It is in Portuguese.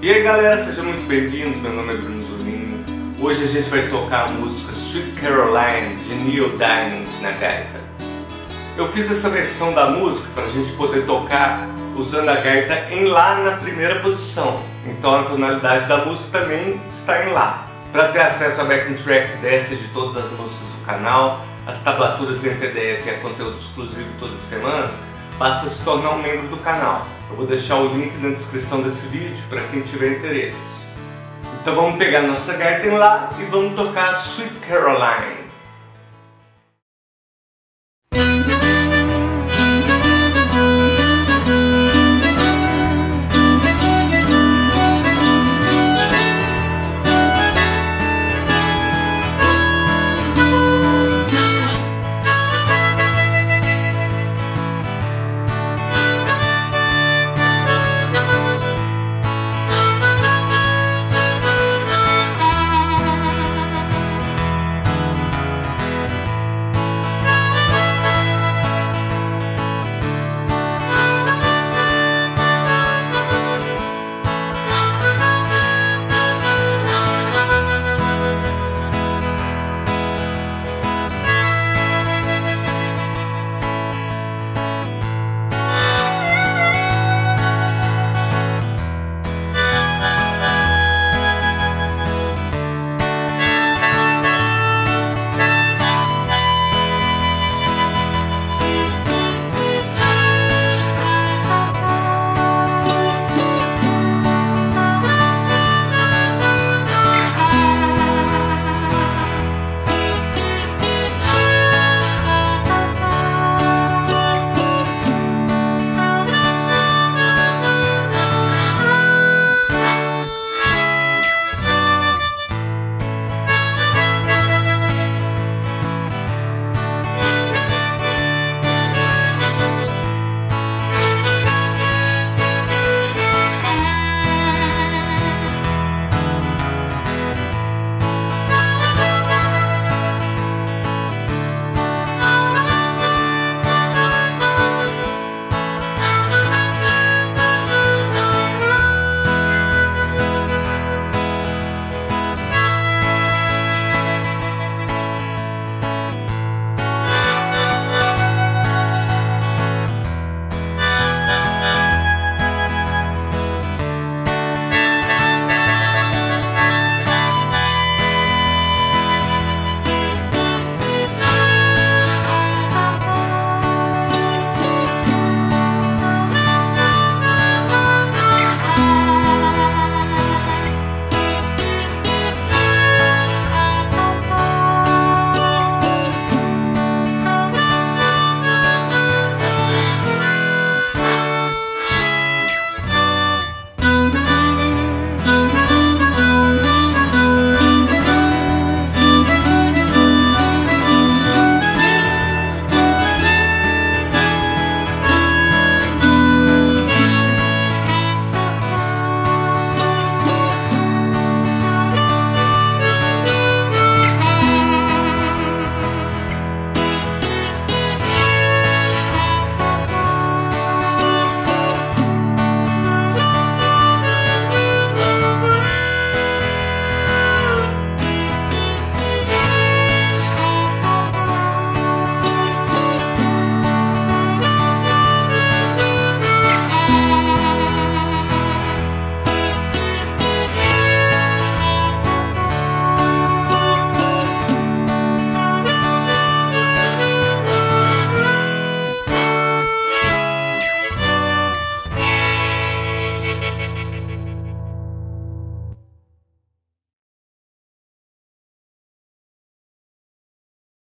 E aí galera, sejam muito bem-vindos, meu nome é Bruno Zolino. Hoje a gente vai tocar a música Sweet Caroline de Neil Diamond na gaita. Eu fiz essa versão da música para a gente poder tocar usando a gaita em Lá na primeira posição. Então a tonalidade da música também está em Lá. Para ter acesso à backing track dessa de todas as músicas do canal, as tablaturas em PDF, que é conteúdo exclusivo toda semana, basta se tornar um membro do canal. Eu vou deixar o link na descrição desse vídeo para quem tiver interesse. Então vamos pegar nossa gaita Lá e vamos tocar Sweet Caroline.